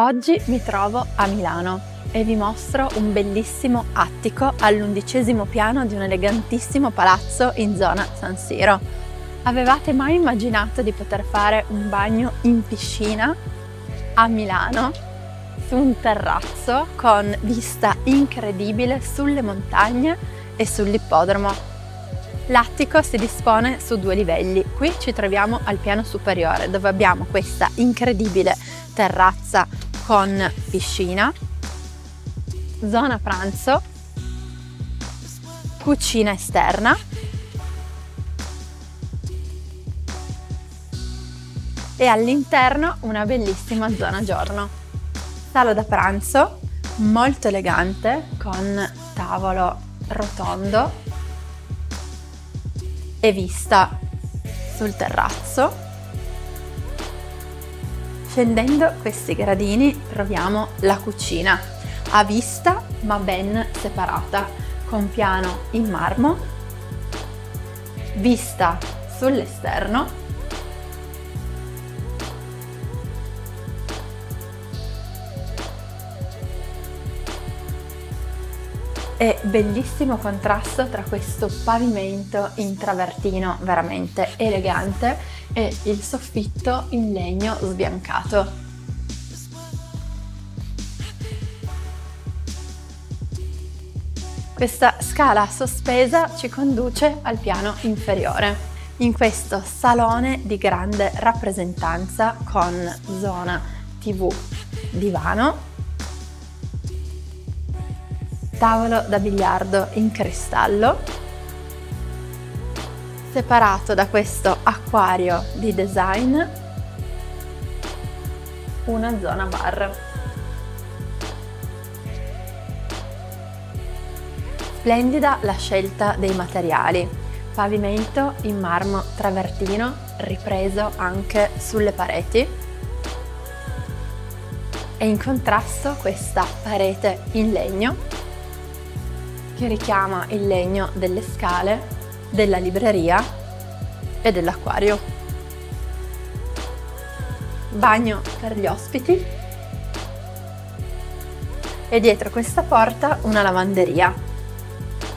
Oggi mi trovo a Milano e vi mostro un bellissimo attico all'undicesimo piano di un elegantissimo palazzo in zona San Siro. Avevate mai immaginato di poter fare un bagno in piscina a Milano su un terrazzo con vista incredibile sulle montagne e sull'ippodromo? L'attico si dispone su due livelli. Qui ci troviamo al piano superiore dove abbiamo questa incredibile terrazza con piscina, zona pranzo, cucina esterna, e all'interno una bellissima zona giorno. Sala da pranzo molto elegante con tavolo rotondo e vista sul terrazzo Scendendo questi gradini troviamo la cucina, a vista ma ben separata, con piano in marmo, vista sull'esterno e bellissimo contrasto tra questo pavimento in travertino veramente elegante e il soffitto in legno sbiancato. Questa scala sospesa ci conduce al piano inferiore, in questo salone di grande rappresentanza con zona tv divano, tavolo da biliardo in cristallo separato da questo acquario di design. Una zona bar. Splendida la scelta dei materiali, pavimento in marmo travertino ripreso anche sulle pareti. E in contrasto questa parete in legno che richiama il legno delle scale della libreria e dell'acquario. Bagno per gli ospiti e dietro questa porta una lavanderia.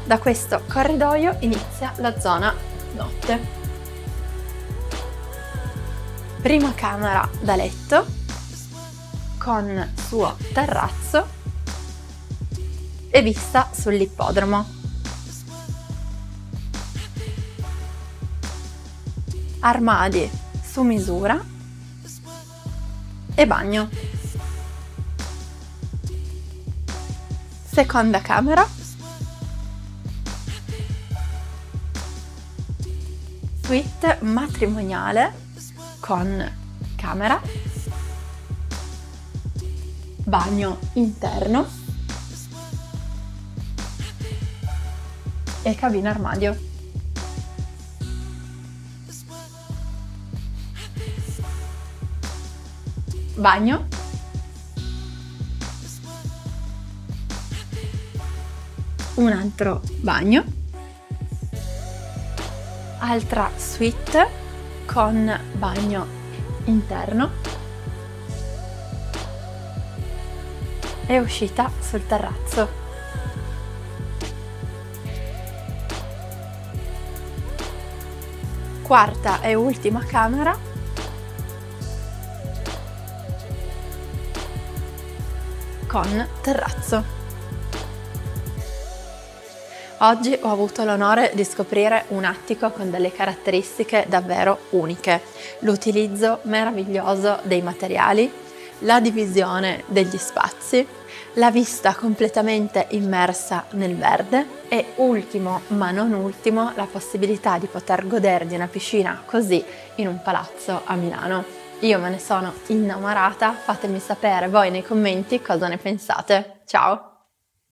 Da questo corridoio inizia la zona notte. Prima camera da letto con suo terrazzo e vista sull'ippodromo. Armadi su misura e bagno. Seconda camera. Suite matrimoniale con camera, bagno interno e cabina armadio. Bagno, un altro bagno, altra suite con bagno interno. E uscita sul terrazzo. Quarta e ultima camera con terrazzo. Oggi ho avuto l'onore di scoprire un attico con delle caratteristiche davvero uniche, l'utilizzo meraviglioso dei materiali, la divisione degli spazi, la vista completamente immersa nel verde e ultimo ma non ultimo la possibilità di poter godere di una piscina così in un palazzo a Milano. Io me ne sono innamorata, fatemi sapere voi nei commenti cosa ne pensate. Ciao!